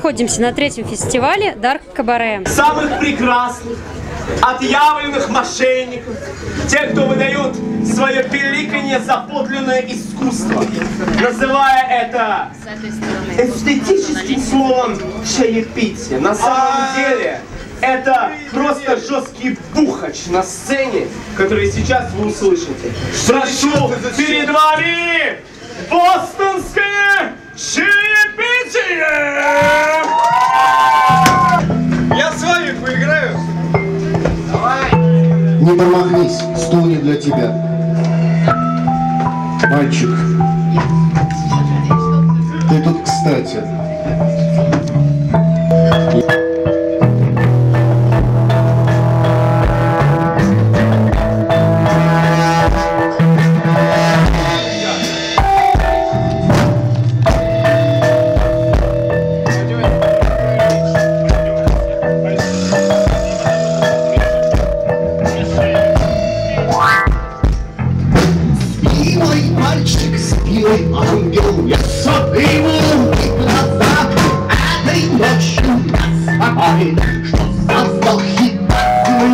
находимся на третьем фестивале Дарк Кабаре. Самых прекрасных, отъявленных мошенников, тех, кто выдают свое пеликанье за подлинное искусство, называя это эстетическим словом чаепитие. На самом деле, это просто жесткий бухач на сцене, который сейчас вы услышите. Прошу перед вами бостонское чаепитие! Я с вами поиграю. Не промахнись, стул не для тебя. Мальчик, ты тут кстати. Что создал хитовый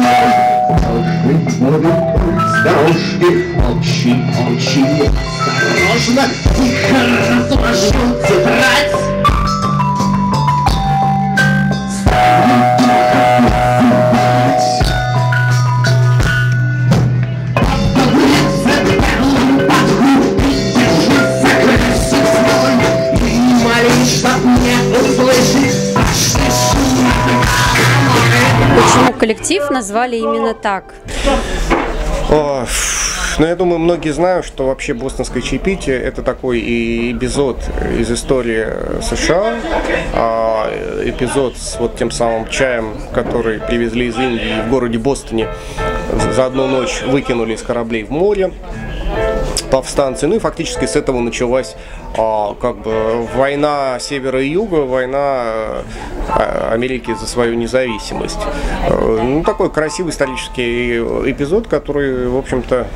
Ложный море с дорожки, молчи Осторожно, тихо разложил тетрадь Станет называть Почему коллектив назвали именно так? О, ну, я думаю, многие знают, что вообще бостонское чаепитие – это такой и эпизод из истории США, а, эпизод с вот тем самым чаем, который привезли из Индии в городе Бостоне, за одну ночь выкинули из кораблей в море повстанцы. Ну и фактически с этого началась а, как бы война севера и юга, война а, Америки за свою независимость. Э, Ну, такой красивый исторический эпизод, который, в общем-то,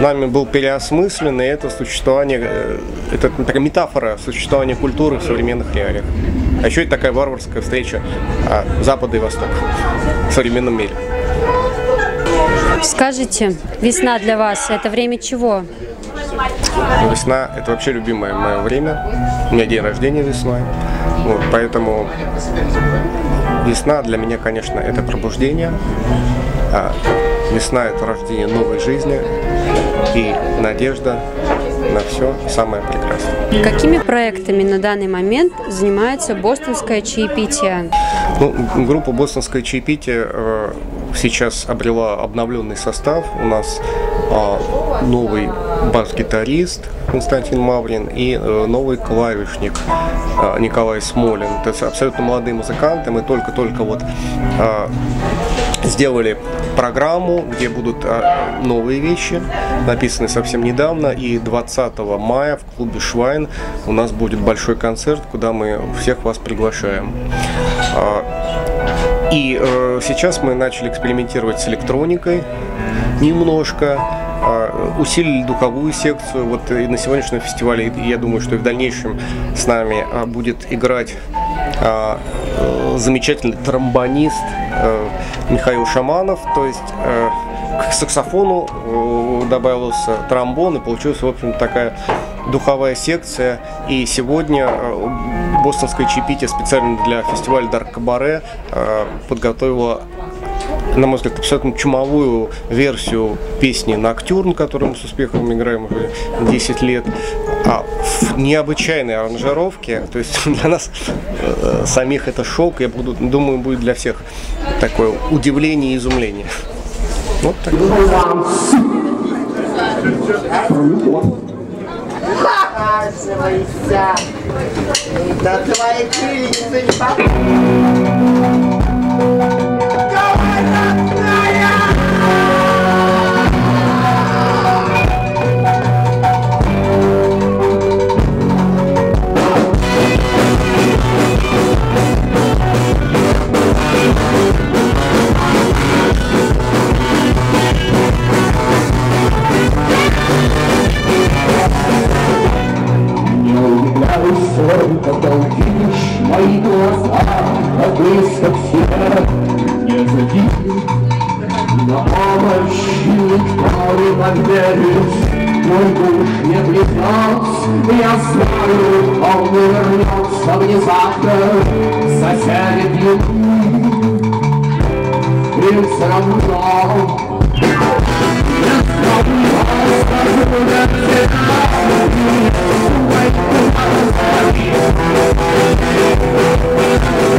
нами был переосмыслен, и это существование, э, это такая метафора существования культуры в современных реалиях. А еще это такая варварская встреча а, Запада и Востока в современном мире. Скажите, весна для вас – это время чего? Весна – это вообще любимое мое время. У меня день рождения весной. Вот, поэтому весна для меня, конечно, это пробуждение. А весна – это рождение новой жизни и надежда на все самое прекрасное. Какими проектами на данный момент занимается бостонское чаепитие? Ну, группа «Бостонское чаепитие» э, сейчас обрела обновленный состав. У нас э, новый бас-гитарист Константин Маврин и э, новый клавишник э, Николай Смолин. Это абсолютно молодые музыканты. Мы только-только вот э, сделали программу, где будут новые вещи, написанные совсем недавно. И 20 мая в клубе Швайн у нас будет большой концерт, куда мы всех вас приглашаем. А, И сейчас мы начали экспериментировать с электроникой немножко. А, Усилили духовую секцию. Вот и на сегодняшнем фестивале, и я думаю, что и в дальнейшем с нами а, будет играть а, э, замечательный тромбонист э, Михаил Шаманов. То есть э, к саксофону добавился тромбон, и получилась, в общем, такая духовая секция. И сегодня бостонское чаепитие специально для фестиваля Дарк Кабаре подготовила на мой взгляд, абсолютно чумовую версию песни «Ноктюрн», которую мы с успехом играем уже 10 лет, а в необычайной аранжировке. То есть для нас э, самих это шок, я буду, думаю, будет для всех такое удивление и изумление. Вот так. До твоей крыльца не не поверит, мой муж не признался, я знаю, он вернется внезапно, соседи пьют, и все равно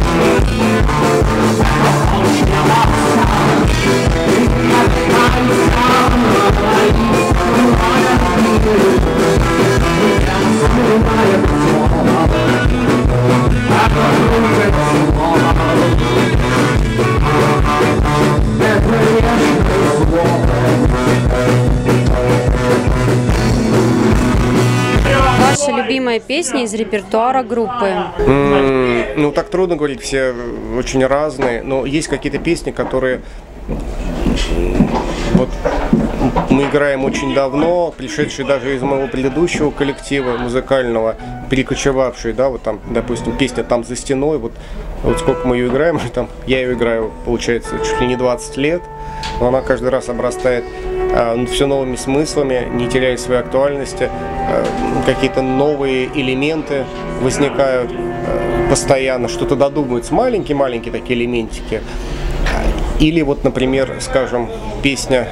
Ваша песня из репертуара группы? М, Ну, так трудно говорить, все очень разные, но есть какие-то песни, которые вот мы играем очень давно, пришедшие даже из моего предыдущего коллектива музыкального, перекочевавшие, да, вот там, допустим, песня «Там за стеной», вот, вот сколько мы ее играем, там, я ее играю, получается, чуть ли не 20 лет, но она каждый раз обрастает все новыми смыслами, не теряя своей актуальности, а, какие-то новые элементы возникают а, постоянно, что-то додумываются, маленькие-маленькие такие элементики. Или вот, например, скажем, песня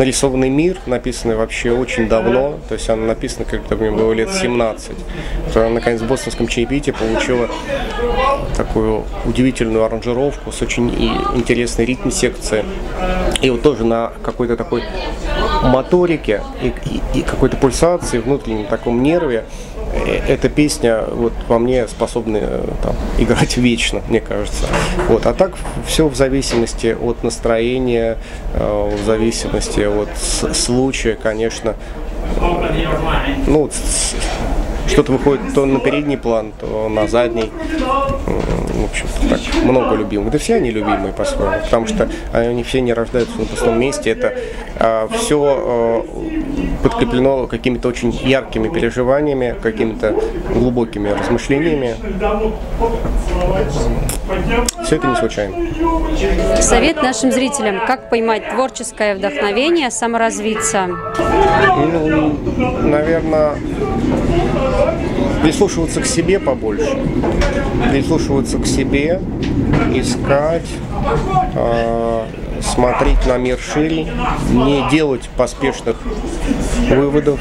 «Нарисованный мир», написанная вообще очень давно, то есть она написана, когда мне было лет 17. Она, наконец, в бостонском чаепитии получила такую удивительную аранжировку с очень интересной ритм секции. И вот тоже на какой-то такой моторике и, и- и какой-то пульсации, внутреннем таком нерве, эта песня вот во мне способна э, там, играть вечно, мне кажется. Вот. А так все в зависимости от настроения, э, в зависимости от случая, конечно. Ну, что-то выходит то на передний план, то на задний. В общем-то, так, много любимых. Да все они любимые по-своему, потому что они все не рождаются на пустом месте. Это все подкреплено какими-то очень яркими переживаниями, какими-то глубокими размышлениями. Все это не случайно. Совет нашим зрителям, как поймать творческое вдохновение, саморазвиться. Ну, наверное, прислушиваться к себе побольше, прислушиваться к себе, искать, э, смотреть на мир шире, не делать поспешных выводов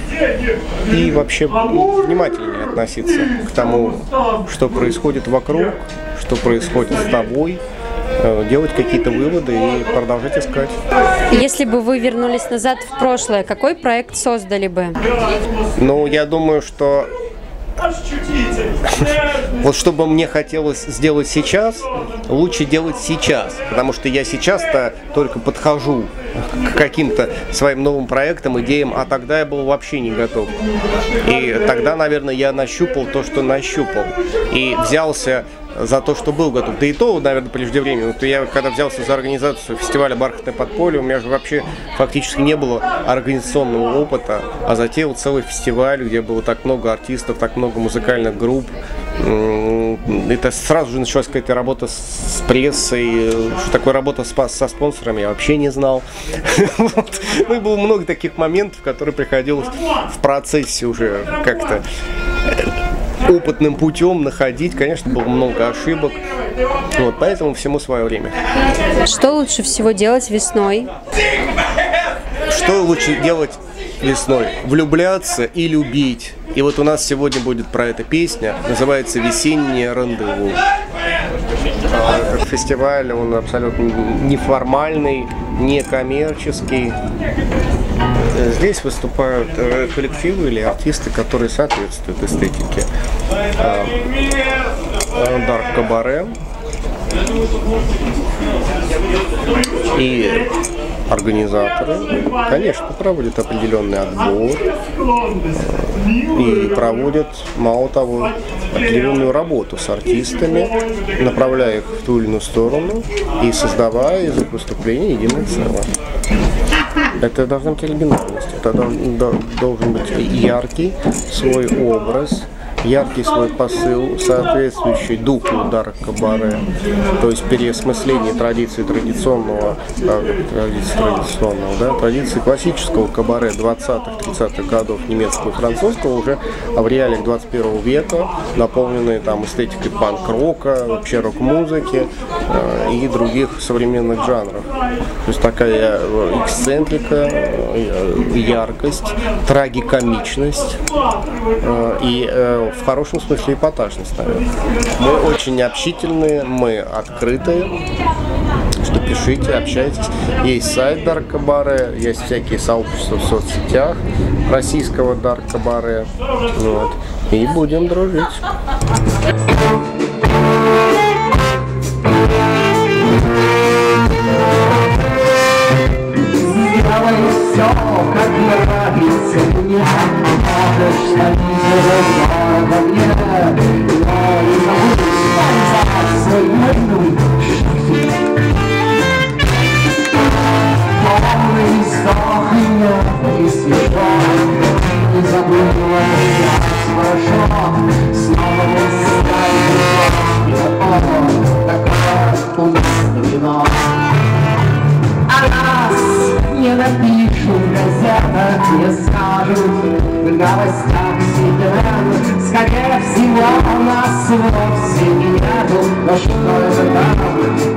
и вообще внимательнее относиться к тому, что происходит вокруг, что происходит с тобой, э, делать какие-то выводы и продолжать искать. Если бы вы вернулись назад в прошлое, какой проект создали бы? Ну, я думаю, что вот что бы мне хотелось сделать сейчас, лучше делать сейчас. Потому что я сейчас-то только подхожу к каким-то своим новым проектам, идеям, а тогда я был вообще не готов. И тогда, наверное, я нащупал то, что нащупал. И взялся за то, что был готов. Да и то, наверное, преждевременно. Вот я когда взялся за организацию фестиваля «Бархатное подполье», у меня же вообще фактически не было организационного опыта, а затем вот целый фестиваль, где было так много артистов, так много музыкальных групп. Это сразу же началась какая-то работа с прессой, что такое работа со спонсорами, я вообще не знал. Ну и было много таких моментов, которые приходилось в процессе уже как-то опытным путем находить. Конечно, было много ошибок. Вот, поэтому всему свое время. Что лучше всего делать весной? Что лучше делать весной? Влюбляться и любить. И вот у нас сегодня будет про это песня, называется «Весеннее рандеву». А, Этот фестиваль, он абсолютно неформальный, некоммерческий. Э, Здесь выступают э, коллективы или артисты, которые соответствуют эстетике. А, э, Дарк Кабаре и организаторы, конечно, проводят определенный отбор и проводят, мало того, определенную работу с артистами, направляя их в ту или иную сторону и создавая из их выступлений единое целое. Это должна быть оригинальность, это дол- дол- должен быть яркий свой образ, яркий свой посыл, соответствующий духу удара кабаре, то есть переосмысление традиции традиционного, э, традиции традиционного, да, традиции классического кабаре 20-30-х годов немецкого и французского уже в реалиях 21 века, наполненные там эстетикой панк-рока, вообще рок-музыки э, и других современных жанров. То есть такая э, эксцентрика, яркость, трагикомичность и в хорошем смысле эпатажность, наверное. Мы очень общительные, мы открытые, что пишите, общайтесь. Есть сайт Дарк Кабаре, есть всякие сообщества в соцсетях российского Дарк Кабаре. Вот. И будем дружить. Газетах, не скажут в новостях CNN. Скорее всего, нас вовсе нету, но что это там?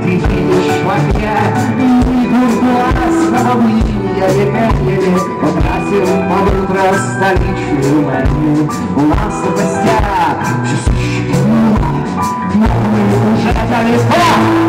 Ты видишь в окне мигу глаз кровавые репетили, Потратим под утро столичную мэрию. У нас в гостях чувствующий но мы уже далеко,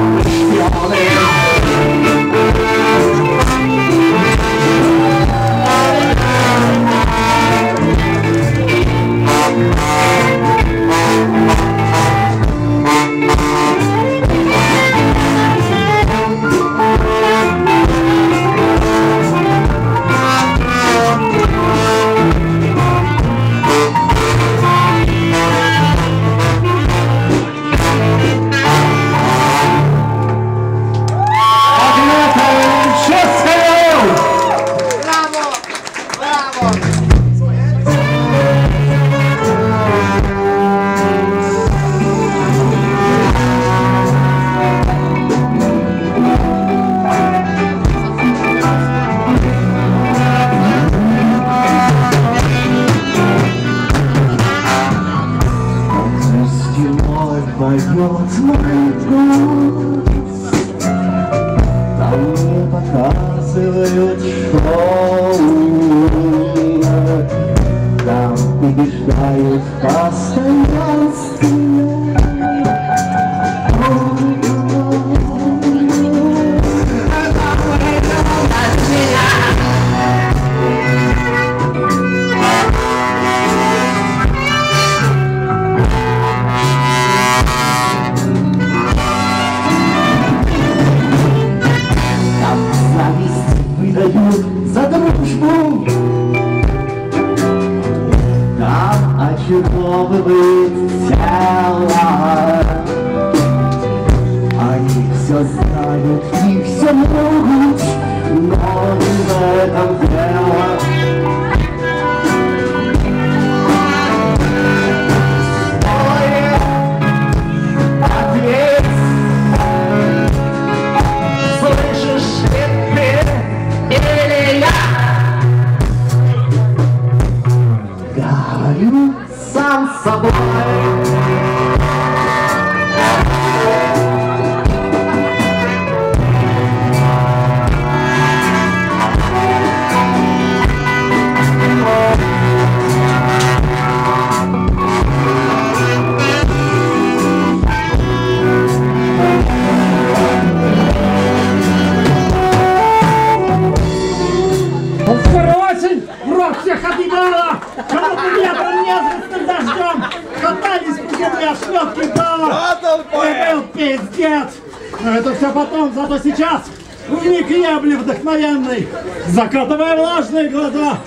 это все потом, зато сейчас. В миг ебли вдохновенный, закатывая влажные глаза,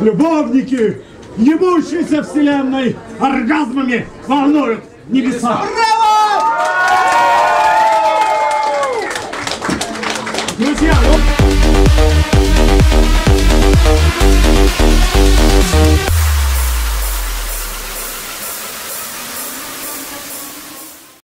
любовники, ебущиеся вселенной, оргазмами волнуют небеса.